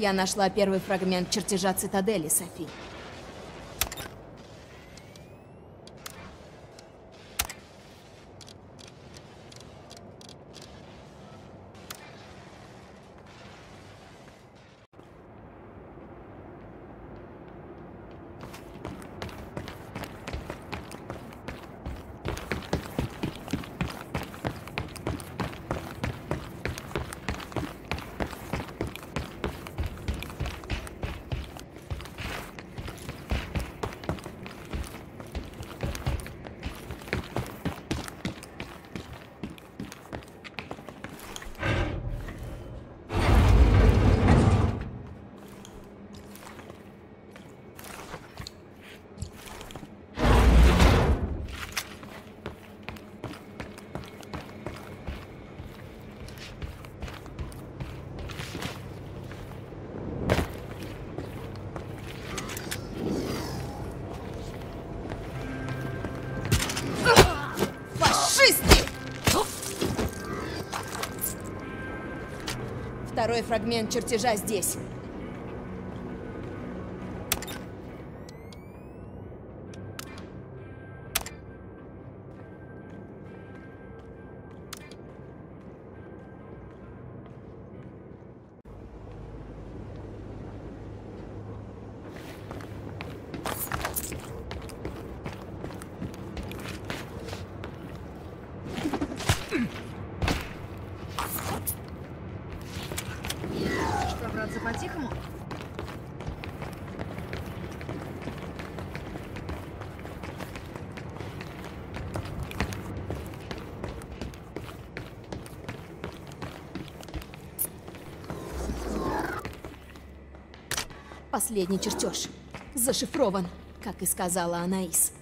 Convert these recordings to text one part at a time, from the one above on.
Я нашла первый фрагмент чертежа цитадели, Софи. Второй фрагмент чертежа здесь. Браться по-тихому? Последний чертеж. Зашифрован, как и сказала Анаис.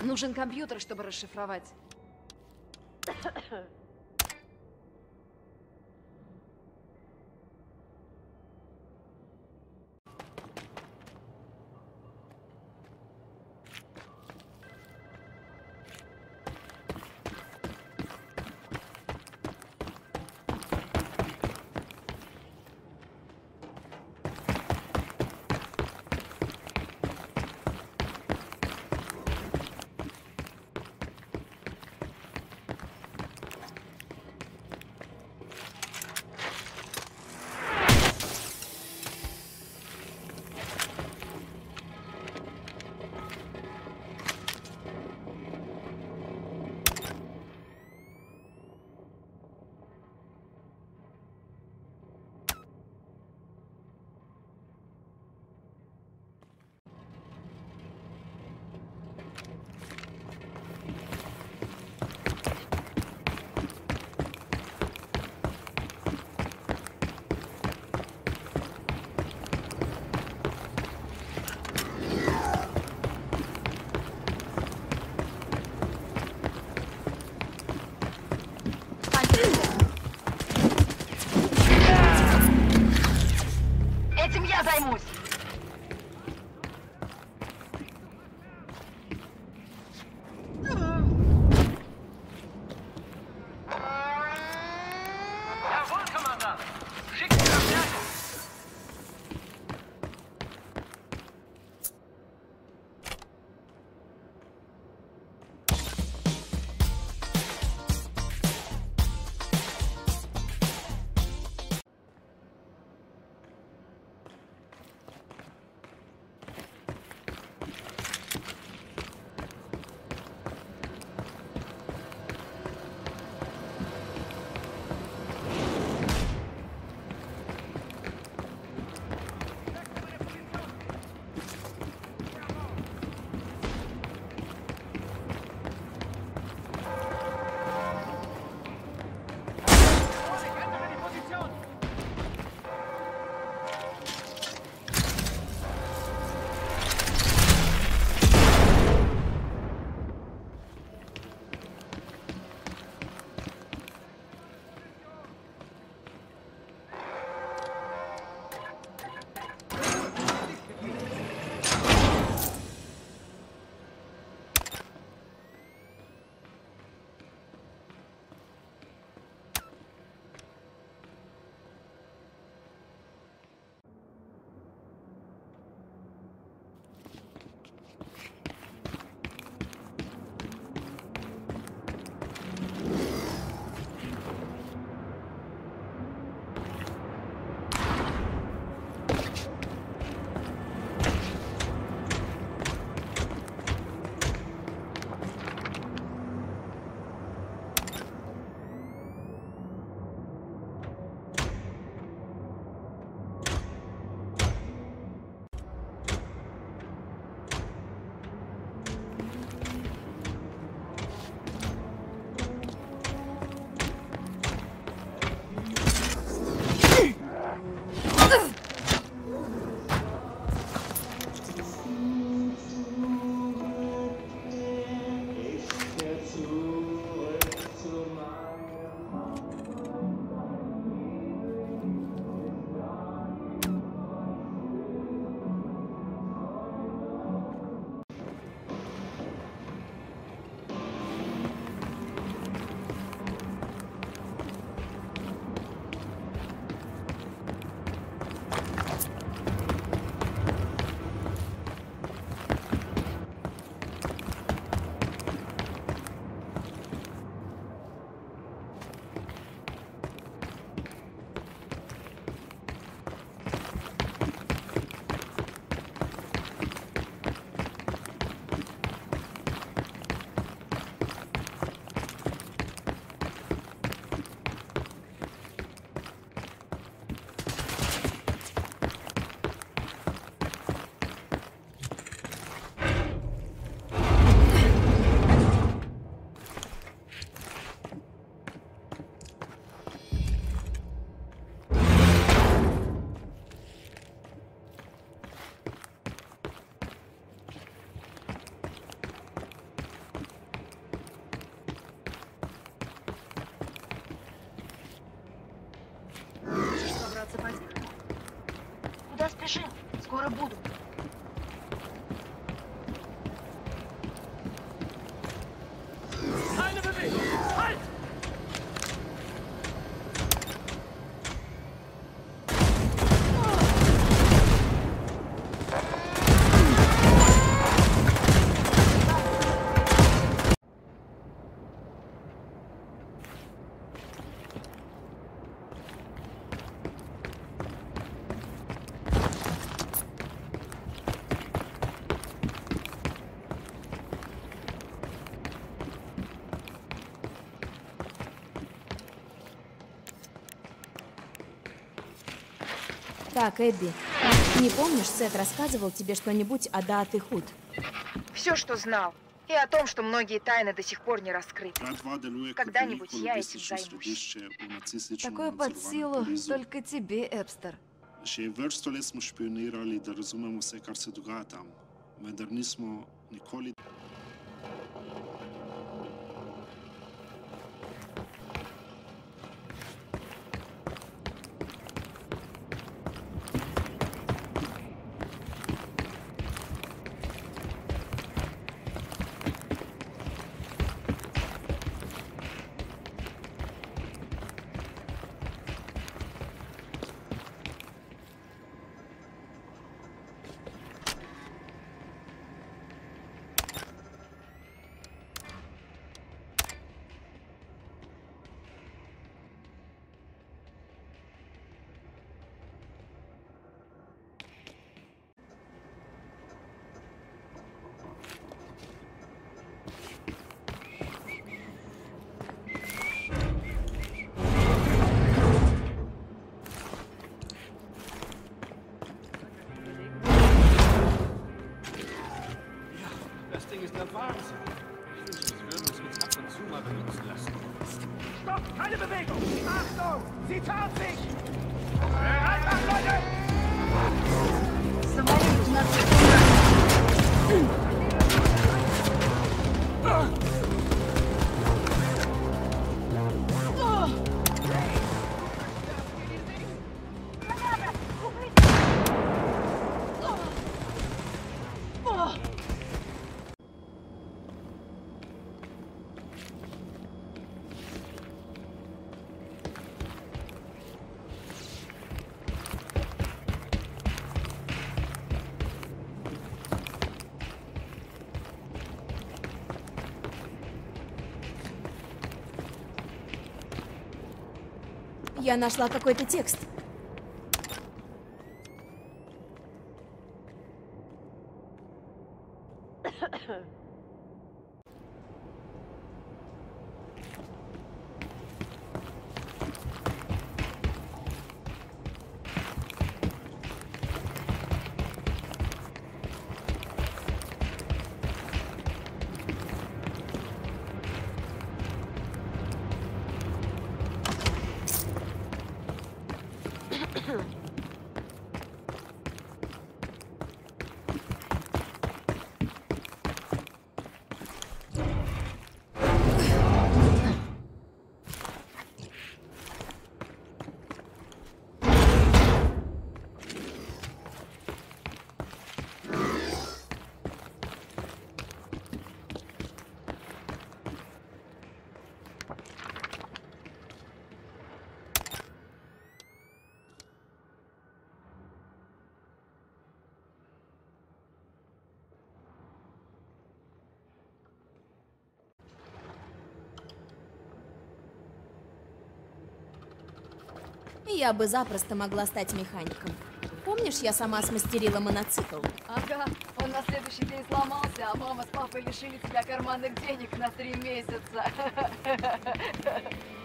Нужен компьютер, чтобы расшифровать. Так, Эбби, не помнишь, Сет рассказывал тебе что-нибудь о Даат и Худ? Все, что знал. И о том, что многие тайны до сих пор не раскрыты. Когда-нибудь я этим займусь. Такое под силу только тебе, Эбстер. Și vârstele smo špionirali da razumemo vse, kar se dogaja tam. Vendar nismo nikoli Я нашла какой-то текст. Я бы запросто могла стать механиком. Помнишь, я сама смастерила моноцикл? Ага, он на следующий день сломался, а мама с папой лишили тебя карманных денег на три месяца.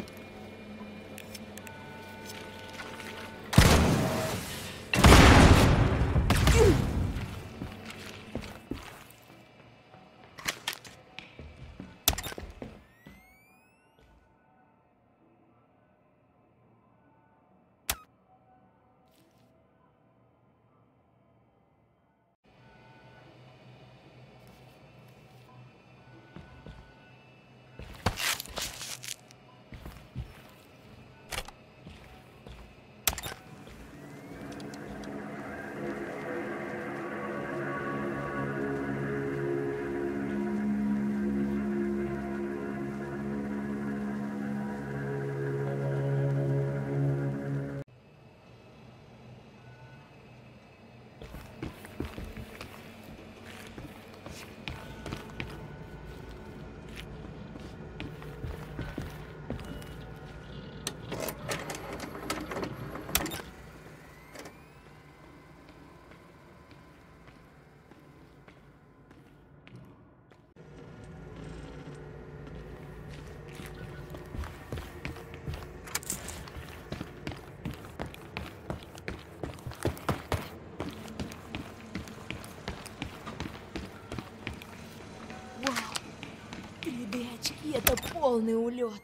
полный улет.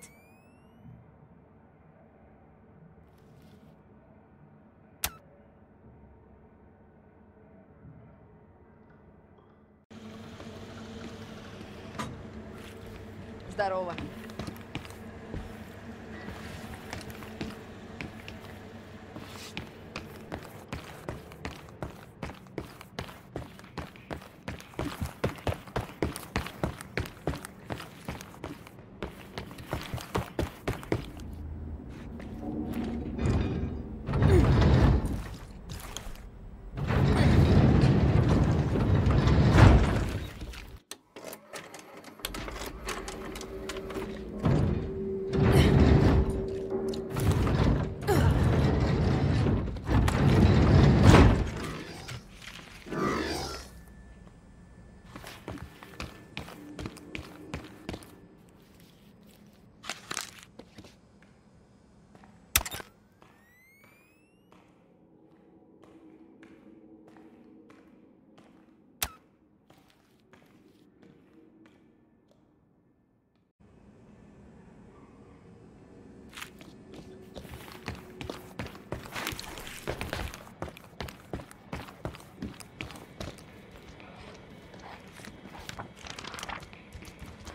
Здорово.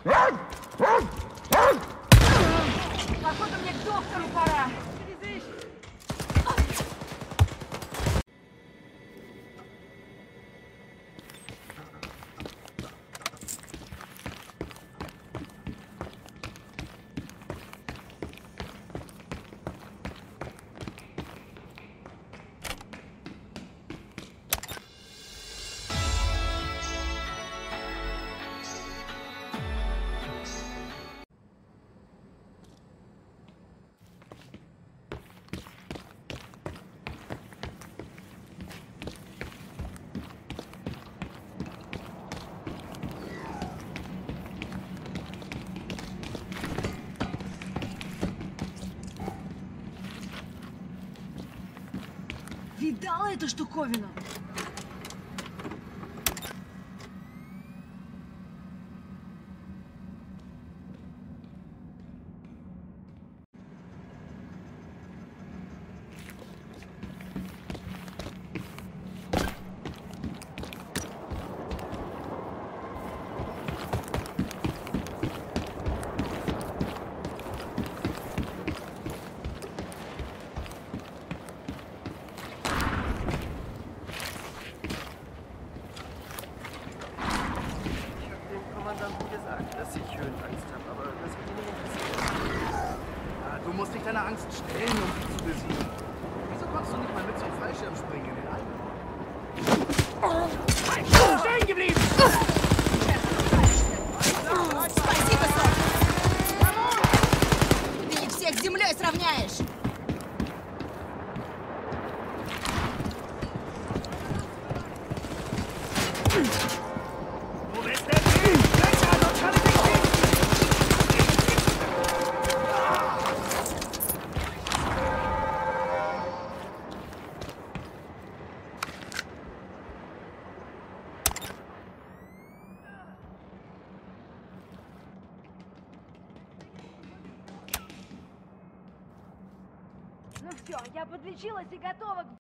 Run! Видала эту штуковину? Ну все, я подлечилась и готова к